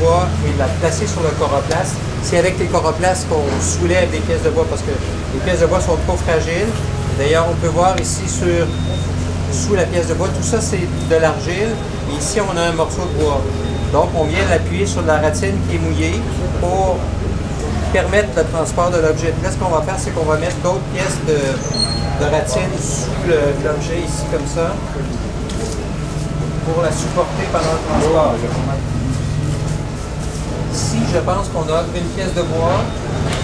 bois et la placer sur le coroplace. C'est avec les coroplaces qu'on soulève des pièces de bois parce que les pièces de bois sont trop fragiles. D'ailleurs, on peut voir ici sur, sous la pièce de bois, tout ça c'est de l'argile. Ici, on a un morceau de bois. Donc, on vient l'appuyer sur la ratine qui est mouillée pour permettre le transport de l'objet. Là, ce qu'on va faire, c'est qu'on va mettre d'autres pièces de, de ratine sous l'objet ici, comme ça, pour la supporter pendant le transport. Ici, je pense qu'on a une pièce de bois.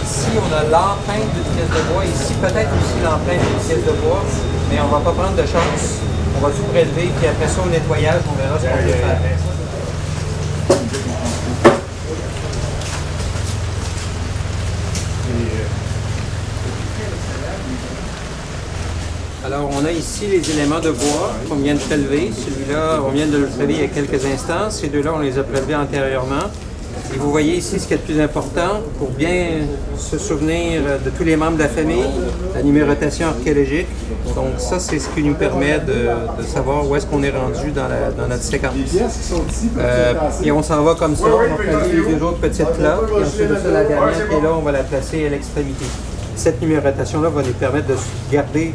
Ici, on a l'empreinte d'une pièce de bois. Ici, peut-être aussi l'empreinte d'une pièce de bois. Mais on ne va pas prendre de chance. On va tout prélever, puis après ça, au nettoyage, on verra ce qu'on peut faire. Alors, on a ici les éléments de bois qu'on vient de prélever. Celui-là, on vient de le prélever il y a quelques instants. Ces deux-là, on les a prélevés antérieurement. Et vous voyez ici ce qui est le plus important pour bien se souvenir de tous les membres de la famille, la numérotation archéologique. Donc ça, c'est ce qui nous permet de, savoir où est-ce qu'on est rendu dans, notre séquence. Euh, et on s'en va comme ça, on va placer les autres petites là, et ensuite ça, la dernière qui est là, on va la placer à l'extrémité. Cette numérotation-là va nous permettre de garder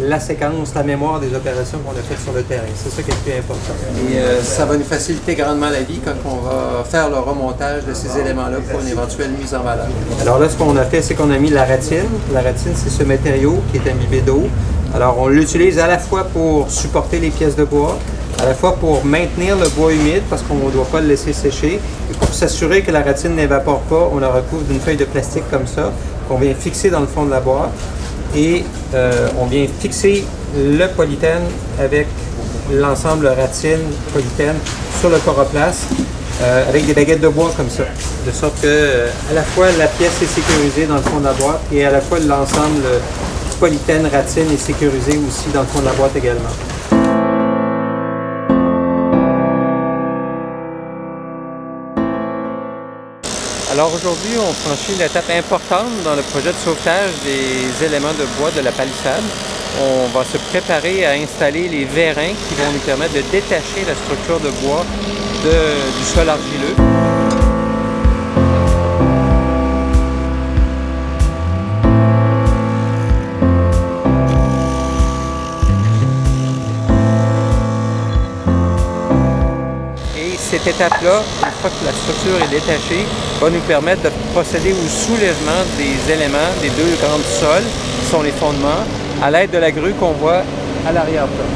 la séquence, la mémoire des opérations qu'on a faites sur le terrain. C'est ça qui est le plus important. Et euh, ça va nous faciliter grandement la vie quand on va faire le remontage de ces éléments-là pour une éventuelle mise en valeur. Alors là, ce qu'on a fait, c'est qu'on a mis la ratine. La ratine, c'est ce matériau qui est imbibé d'eau. Alors, on l'utilise à la fois pour supporter les pièces de bois, à la fois pour maintenir le bois humide parce qu'on ne doit pas le laisser sécher. Et pour s'assurer que la ratine n'évapore pas, on la recouvre d'une feuille de plastique comme ça, qu'on vient fixer dans le fond de la boîte et euh, on vient fixer le polythène avec l'ensemble ratine polythène sur le coroplace euh, avec des baguettes de bois comme ça, de sorte que euh, à la fois la pièce est sécurisée dans le fond de la boîte et à la fois l'ensemble polythène ratine est sécurisé aussi dans le fond de la boîte également. Alors aujourd'hui, on franchit une étape importante dans le projet de sauvetage des éléments de bois de la palissade. On va se préparer à installer les vérins qui vont nous permettre de détacher la structure de bois du sol argileux. Cette étape-là, une fois que la structure est détachée, va nous permettre de procéder au soulèvement des éléments des deux grandes sols, qui sont les fondements, à l'aide de la grue qu'on voit à l'arrière-plan.